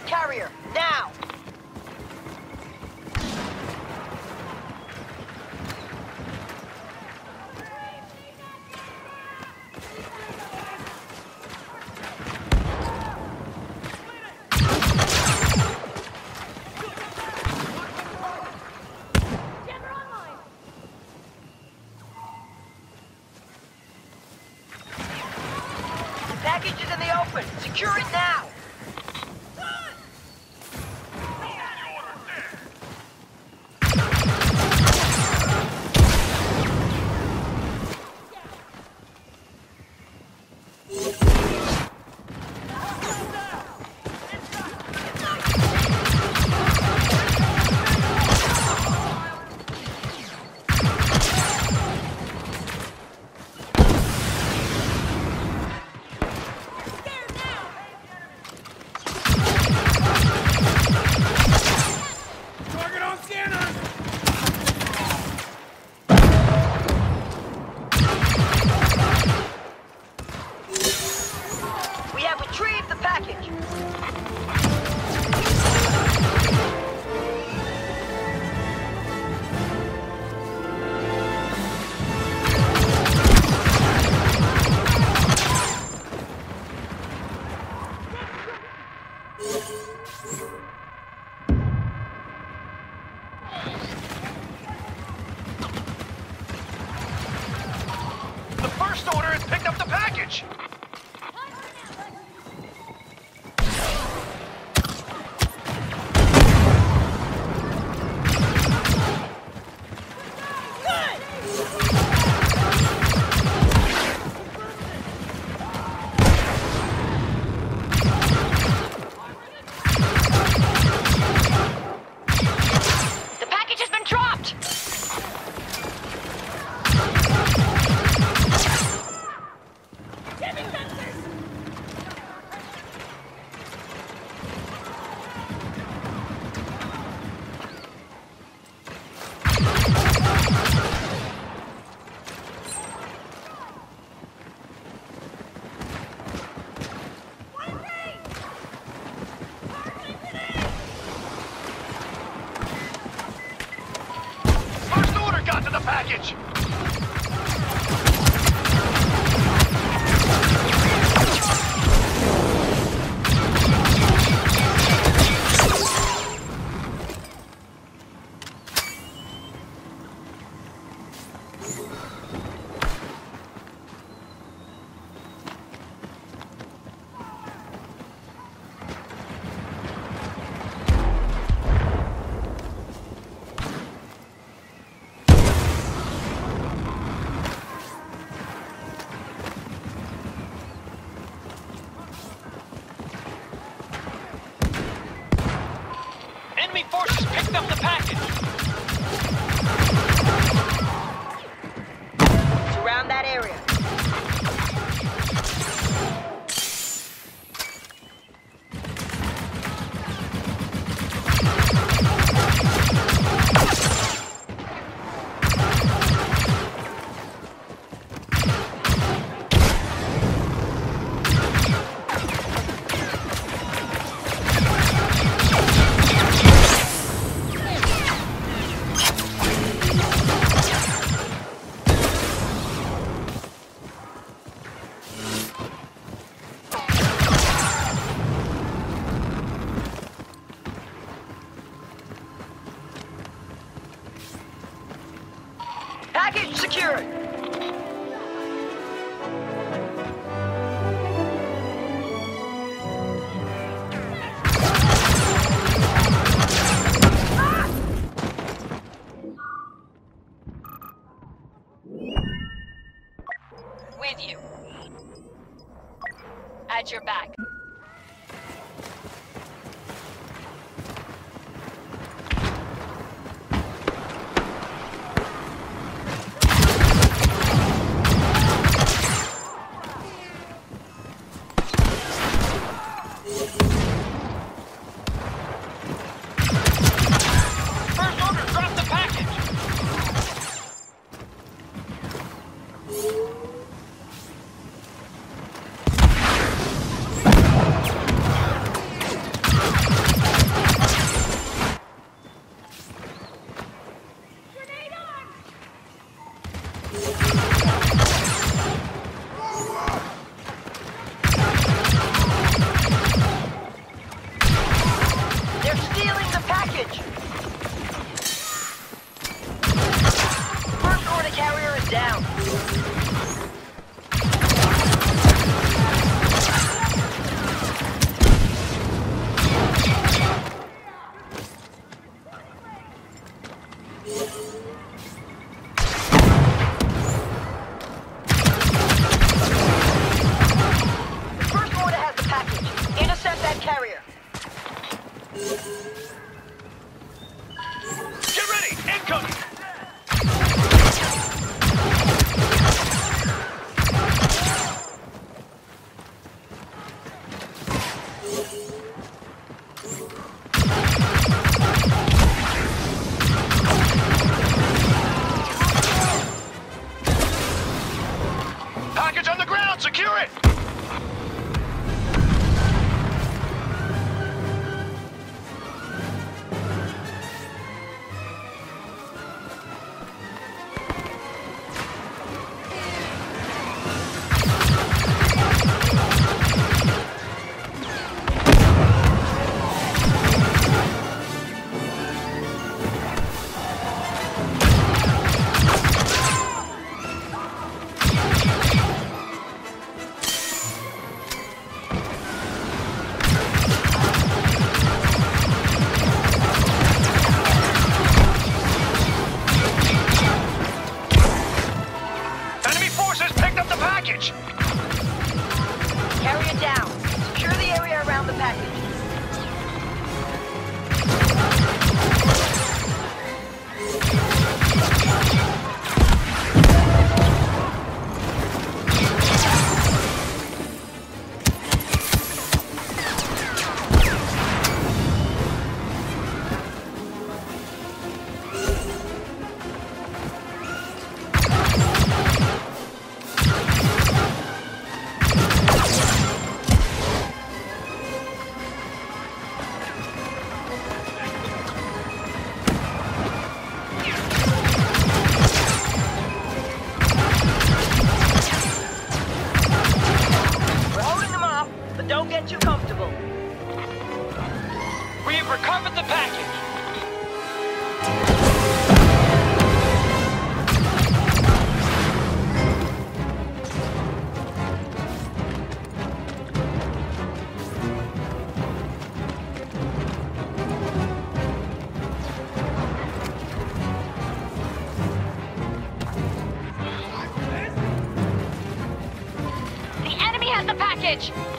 that carrier, now! Package is in the open. Secure it now. First order has picked up the package! Package! Package it. With you. At your back. Package!